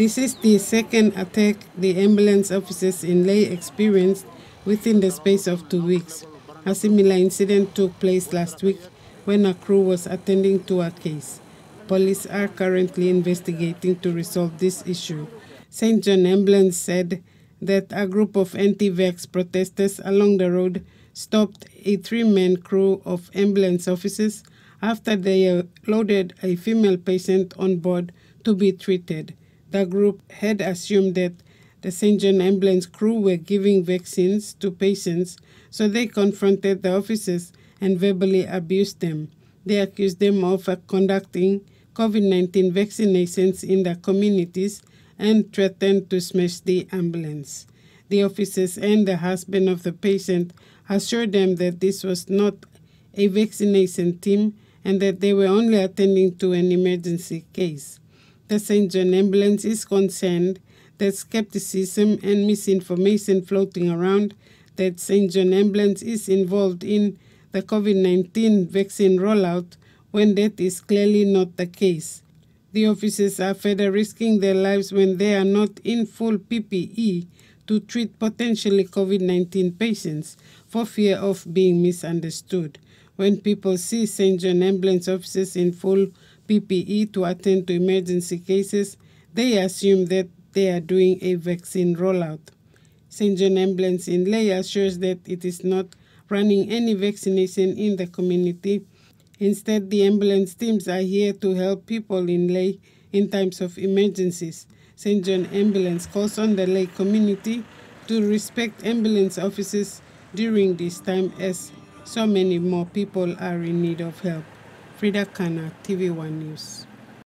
This is the second attack the ambulance officers in Lae experienced within the space of two weeks. A similar incident took place last week when a crew was attending to a case. Police are currently investigating to resolve this issue. St. John Ambulance said that a group of anti-vax protesters along the road stopped a three-man crew of ambulance officers after they loaded a female patient on board to be treated. The group had assumed that the St. John ambulance crew were giving vaccines to patients, so they confronted the officers and verbally abused them. They accused them of uh, conducting COVID 19 vaccinations in the communities and threatened to smash the ambulance. The officers and the husband of the patient assured them that this was not a vaccination team and that they were only attending to an emergency case. The St. John ambulance is concerned that skepticism and misinformation floating around that St. John ambulance is involved in the COVID 19 vaccine rollout when that is clearly not the case. The officers are further risking their lives when they are not in full PPE to treat potentially COVID 19 patients for fear of being misunderstood. When people see St. John ambulance officers in full PPE to attend to emergency cases, they assume that they are doing a vaccine rollout. St. John Ambulance in Lae assures that it is not running any vaccination in the community. Instead, the ambulance teams are here to help people in Lae in times of emergencies. St. John Ambulance calls on the Lae community to respect ambulance officers during this time as so many more people are in need of help. Frida Kana, TVWAN News.